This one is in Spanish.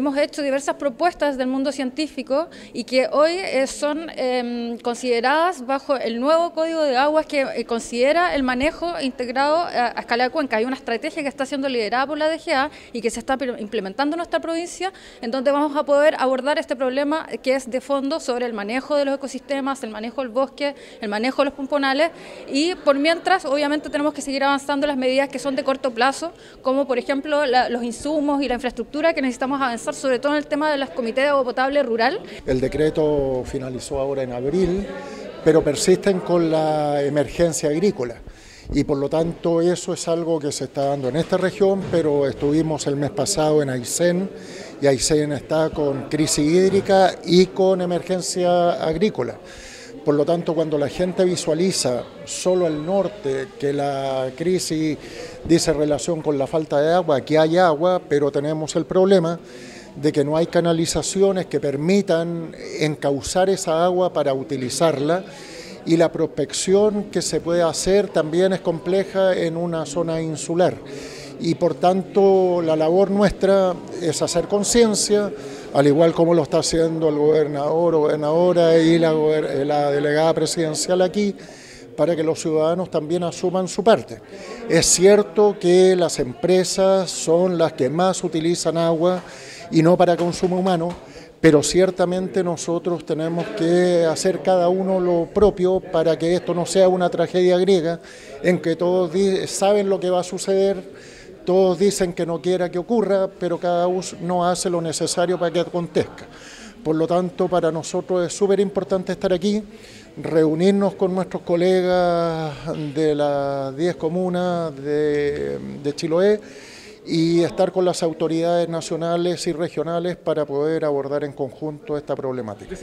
Hemos hecho diversas propuestas del mundo científico y que hoy eh, son em, consideradas bajo el nuevo Código de Aguas que eh, considera el manejo integrado a, escala de cuenca. Hay una estrategia que está siendo liderada por la DGA y que se está implementando en nuestra provincia, en donde vamos a poder abordar este problema que es de fondo sobre el manejo de los ecosistemas, el manejo del bosque, el manejo de los pomponales y por mientras obviamente tenemos que seguir avanzando las medidas que son de corto plazo, como por ejemplo los insumos y la infraestructura que necesitamos avanzar sobre todo en el tema de las comités de agua potable rural. El decreto finalizó ahora en abril, pero persisten con la emergencia agrícola y por lo tanto eso es algo que se está dando en esta región, pero estuvimos el mes pasado en Aysén y Aysén está con crisis hídrica y con emergencia agrícola. Por lo tanto, cuando la gente visualiza solo el norte que la crisis dice relación con la falta de agua, aquí hay agua, pero tenemos el problema de que no hay canalizaciones que permitan encauzar esa agua para utilizarla y la prospección que se puede hacer también es compleja en una zona insular. Y por tanto la labor nuestra es hacer conciencia, al igual como lo está haciendo el gobernador o gobernadora y la, la delegada presidencial aquí, para que los ciudadanos también asuman su parte. Es cierto que las empresas son las que más utilizan agua y no para consumo humano, pero ciertamente nosotros tenemos que hacer cada uno lo propio para que esto no sea una tragedia griega en que todos saben lo que va a suceder, todos dicen que no quiera que ocurra, pero cada uno no hace lo necesario para que acontezca. Por lo tanto, para nosotros es súper importante estar aquí, reunirnos con nuestros colegas de las 10 comunas de, de Chiloé y estar con las autoridades nacionales y regionales para poder abordar en conjunto esta problemática.